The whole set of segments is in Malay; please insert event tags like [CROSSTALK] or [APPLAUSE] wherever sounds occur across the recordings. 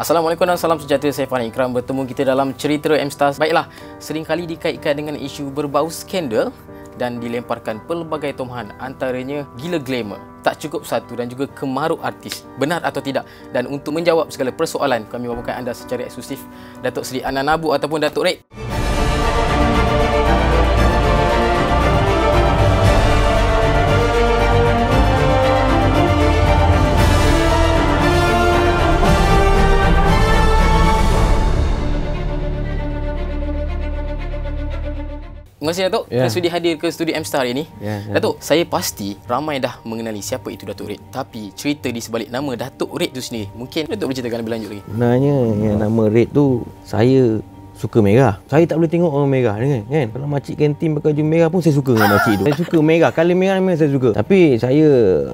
Assalamualaikum dan salam sejahtera saya Fahmi Ikram bertemu kita dalam cerita M Stars. Baiklah, seringkali dikaitkan dengan isu berbau skandal dan dilemparkan pelbagai tumahan antaranya gila glamour, tak cukup satu dan juga kemaruk artis. Benar atau tidak? Dan untuk menjawab segala persoalan, kami bawakan anda secara eksklusif Datuk Seri Anan Abu ataupun Datuk Red. Terima kasih Datuk yeah. sudi hadir ke studio M Star ini. Yeah, yeah. Datuk, saya pasti ramai dah mengenali siapa itu Datuk Red. Tapi cerita di sebalik nama Datuk Red itu sendiri, mungkin Datuk boleh ceritakan lebih lanjut lagi. Sebenarnya yang nama Red tu saya suka merah. Saya tak boleh tengok orang merah kan. kan? Kalau makcik kantin pakai baju merah pun saya suka dengan makcik tu. Saya suka merah. Color merah memang saya suka. Tapi saya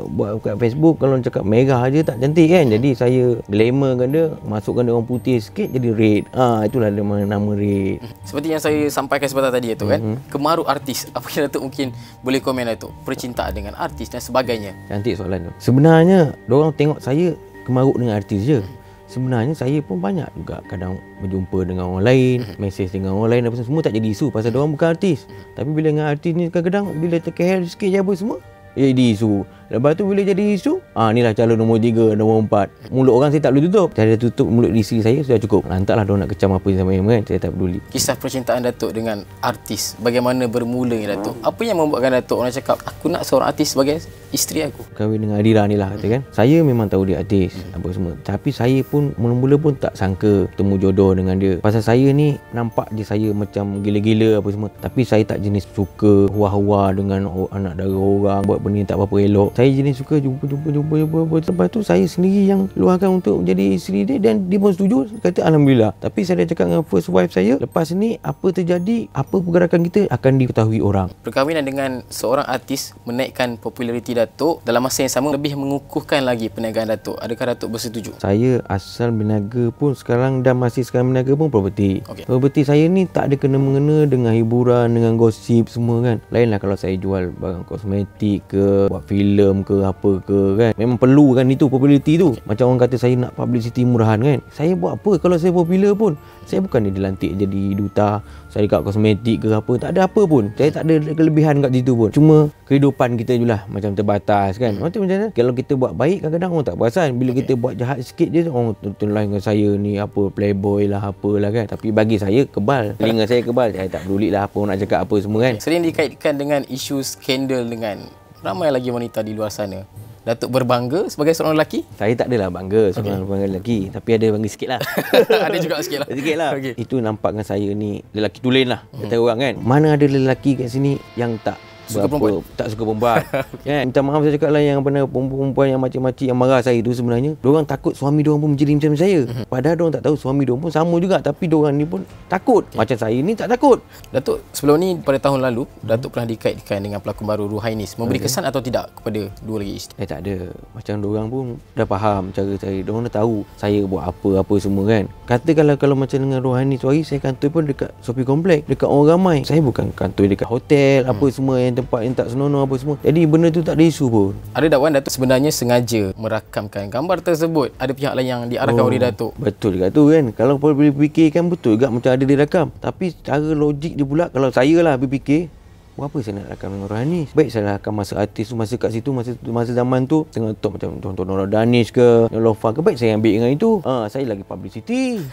buat kat Facebook kalau cakap merah aja tak cantik kan. Jadi saya glamourkan dia, masukkan dia orang putih sikit jadi red. Ah ha, itulah nama nama red. Seperti yang saya sampaikan sebentar tadi itu kan. Mm-hmm. Kemaruk artis. [LAUGHS] Apa yang Datuk mungkin boleh komen itu? Percintaan dengan artis dan sebagainya. Cantik soalan tu. Sebenarnya orang tengok saya kemaruk dengan artis je. Mm sebenarnya saya pun banyak juga kadang berjumpa dengan orang lain, mm-hmm. mesej dengan orang lain apa semua tak jadi isu pasal mm-hmm. dia orang bukan artis. Mm-hmm. Tapi bila dengan artis ni kadang-kadang bila terkehel sikit je apa semua, jadi isu. Lepas tu bila jadi isu, ah inilah calon nombor 3, nombor 4. Mulut orang saya tak boleh tutup. Saya dah tutup mulut isteri saya sudah cukup. Lantaklah dia nak kecam apa sama yang kan, saya tak peduli. Kisah percintaan Datuk dengan artis, bagaimana bermula Datuk? Apa yang membuatkan Datuk orang cakap, aku nak seorang artis sebagai isteri aku? Kahwin dengan Adira ni lah kata kan. Saya memang tahu dia artis hmm. apa semua. Tapi saya pun mula-mula pun tak sangka temu jodoh dengan dia. Pasal saya ni nampak je saya macam gila-gila apa semua. Tapi saya tak jenis suka huah-huah dengan anak dara orang buat benda tak apa-apa elok. Saya jenis suka jumpa jumpa jumpa jumpa, jumpa. lepas tu saya sendiri yang luahkan untuk menjadi isteri dia dan dia pun setuju. Kata alhamdulillah. Tapi saya dah cakap dengan first wife saya lepas ni apa terjadi apa pergerakan kita akan diketahui orang. Perkahwinan dengan seorang artis menaikkan populariti Datuk dalam masa yang sama lebih mengukuhkan lagi perniagaan Datuk. Adakah Datuk bersetuju? Saya asal berniaga pun sekarang dan masih sekarang berniaga pun property okay. property saya ni tak ada kena-mengena dengan hiburan dengan gosip semua kan. Lainlah kalau saya jual barang kosmetik ke buat filem ke apa ke kan? Memang perlu kan itu populariti tu. Macam orang kata saya nak publicity murahan kan? Saya buat apa kalau saya popular pun? Saya bukan dilantik jadi duta saya dekat kosmetik ke apa tak ada apa pun. Saya tak ada kelebihan kat situ pun. Cuma kehidupan kita je lah macam terbatas kan? Hmm. macam mana? Kalau kita buat baik kadang-kadang orang tak perasan. Bila kita buat jahat sikit je orang tuntun lain dengan saya ni apa playboy lah apalah kan? Tapi bagi saya kebal. Telinga saya kebal. Saya tak peduli lah apa orang nak cakap apa semua kan? Sering dikaitkan dengan isu skandal dengan ramai lagi wanita di luar sana. Datuk berbangga sebagai seorang lelaki? Saya tak adalah bangga sebagai okay. bangga lelaki. Tapi ada bangga sikit lah. [LAUGHS] ada juga sikit lah. Sikit lah. Okay. Itu nampak dengan saya ni lelaki tulen lah. Hmm. Kata orang kan. Mana ada lelaki kat sini yang tak suka perempuan tak suka perempuan [LAUGHS] kan minta maaf saya cakap lah yang pernah perempuan yang macam-macam yang marah saya tu sebenarnya dia orang takut suami dia orang pun menjadi macam saya. Mhm. padahal dia orang tak tahu suami dia pun sama juga tapi dia orang ni pun takut. Okay. macam saya ni tak takut. Datuk sebelum ni pada tahun lalu Datuk pernah dikaitkan dengan pelakon baru Ruhainis memberi okay. kesan atau tidak kepada dua lagi isteri? Eh tak ada. Macam dia orang pun dah faham cara saya. Dia orang dah tahu saya buat apa apa semua kan. Katakanlah kalau macam dengan Ruhainis hari saya kantor pun dekat Sophie Complex dekat orang ramai. Saya bukan kantor dekat hotel hmm. apa semua yang tempat yang tak senonoh apa semua. Jadi benda tu tak ada isu pun. Ada dakwan Datuk sebenarnya sengaja merakamkan gambar tersebut. Ada pihak lain yang diarahkan oh, oleh Datuk. Betul juga tu kan. Kalau boleh fikirkan betul juga macam ada dirakam. Tapi cara logik dia pula kalau saya lah berfikir apa saya nak rakam dengan Rohani Baik saya rakam masa artis tu Masa kat situ Masa masa zaman tu Tengah top macam Tuan-tuan Nora Danish ke Lofa ke Baik saya ambil dengan itu ha, Saya lagi publicity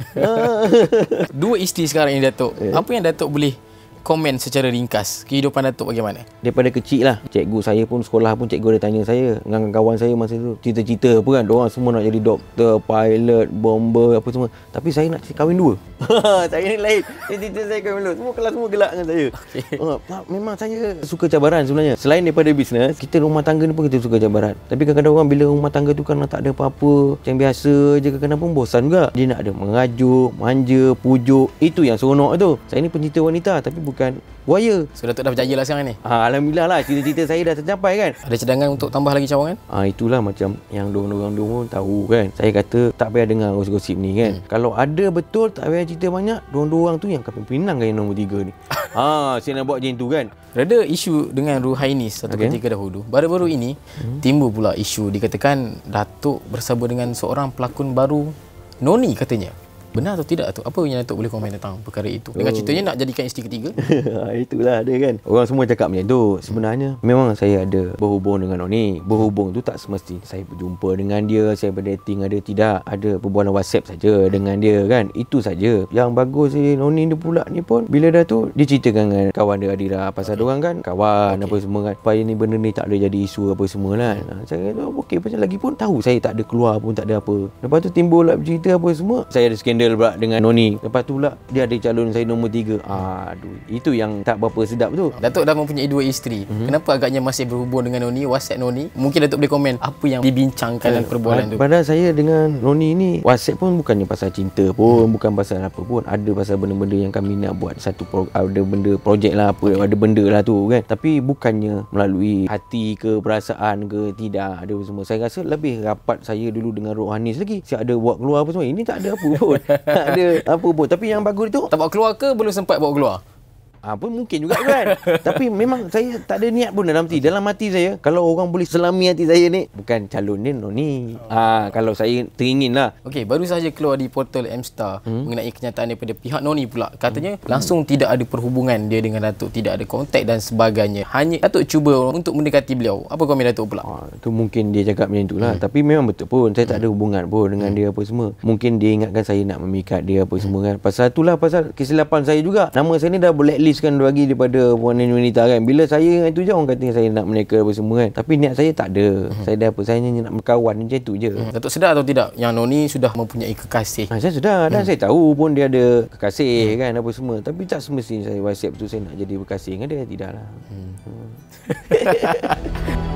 [LAUGHS] Dua isteri sekarang ini Datuk yeah. Apa yang Datuk boleh komen secara ringkas. Kehidupan Datuk bagaimana? Daripada kecil lah Cikgu saya pun sekolah pun cikgu dia tanya saya Dengan kawan saya masa tu Cita-cita apa kan? Diorang semua nak jadi doktor, pilot, bomber apa semua. Tapi saya nak kahwin dua. [LAUGHS] Saya ni lain. Cita-cita saya kahwin dua. Semua kelas semua gelak dengan saya. Okay. uh, Memang saya suka cabaran sebenarnya. Selain daripada bisnes Kita rumah tangga ni pun kita suka cabaran. Tapi kadang-kadang orang bila rumah tangga tu kan tak ada apa-apa Macam biasa je kadang-kadang pun bosan juga. Dia nak ada mengajuk, manja, pujuk. Itu yang seronok tu. Saya ni pencinta wanita Tapi bukan buaya. So Datuk dah berjaya lah sekarang ni? Ha, Alhamdulillah lah cita-cita saya dah tercapai kan. Ada cadangan untuk tambah lagi cawangan? Ha, itulah macam yang orang-orang pun tahu kan. Saya kata tak payah dengar gosip-gosip ni kan. Hmm. Kalau ada betul tak payah cerita banyak, orang-orang tu yang akan pinang kan yang nombor tiga ni. ha, [LAUGHS] saya nak buat macam tu kan. Ada isu dengan Ruhainis satu okay. ketika dahulu. Baru-baru ini hmm. timbul pula isu dikatakan Datuk bersama dengan seorang pelakon baru Noni katanya Benar atau tidak tu? Apa yang Datuk boleh komen tentang perkara itu? Dengan oh. ceritanya nak jadikan isteri ketiga? [LAUGHS] Itulah ada kan. Orang semua cakap macam tu. Sebenarnya memang saya ada berhubung dengan Noni. Berhubung tu tak semesti saya berjumpa dengan dia, saya berdating ada tidak. Ada perbualan WhatsApp saja dengan dia kan. Itu saja. Yang bagus si Noni ni pula ni pun bila dah tu dia ceritakan dengan kawan dia Adira pasal okay. orang kan kawan okay. apa semua kan. Supaya ni benda ni tak ada jadi isu apa semua kan. Saya kata okey pasal lagi pun tahu saya tak ada keluar pun tak ada apa. Lepas tu timbul lah bercerita apa semua. Saya ada skandal handle pula dengan Noni. Lepas tu pula dia ada calon saya nombor tiga. Aduh itu yang tak berapa sedap tu. Datuk dah mempunyai dua isteri. Mm-hmm. kenapa agaknya masih berhubung dengan Noni? WhatsApp Noni. Mungkin Datuk boleh komen apa yang dibincangkan eh, dalam perbualan tu? pada saya dengan Noni ni WhatsApp pun bukannya pasal cinta pun mm. bukan pasal apa pun. Ada pasal benda-benda yang kami nak buat. Satu pro, ada benda projek lah apa okay. ada benda lah tu kan. Tapi bukannya melalui hati ke perasaan ke tidak. Ada semua. Saya rasa lebih rapat saya dulu dengan Rohanis lagi. Siap ada buat keluar apa semua. Ini tak ada apa pun [LAUGHS] tak [LAUGHS] ada apa pun. Tapi yang bagus tu tak bawa keluar ke? Belum sempat bawa keluar Ha, pun mungkin juga kan? [LAUGHS] Tapi memang saya tak ada niat pun dalam hati. Dalam hati saya Kalau orang boleh selami hati saya ni Bukan calon ni no ni. Ha, Kalau saya teringin lah. Okey, baru saja keluar di portal M-Star hmm? Mengenai kenyataan daripada pihak Noni pula. Katanya hmm. langsung tidak ada perhubungan dia dengan Datuk Tidak ada kontak dan sebagainya. Hanya Datuk cuba untuk mendekati beliau. Apa komen Datuk pula? Ha, tu mungkin dia cakap macam tu lah. Hmm. Tapi memang betul pun Saya tak ada hmm. hubungan pun dengan hmm. dia apa semua. Mungkin dia ingatkan saya nak memikat dia apa semua kan? Pasal itulah pasal kesilapan saya juga. Nama saya ni dah blacklist kan bagi daripada wanita wanita kan bila saya itu je orang kata saya nak menikah apa semua kan tapi niat saya tak ada hmm. saya dah apa saya hanya nak berkawan macam tu je hmm. Datuk sedar atau tidak yang Noni sudah mempunyai kekasih ha, saya sudah dan hmm. saya tahu pun dia ada kekasih hmm. kan apa semua tapi tak semestinya saya whatsapp tu saya nak jadi berkasih dengan dia tidaklah hmm. hmm. [LAUGHS]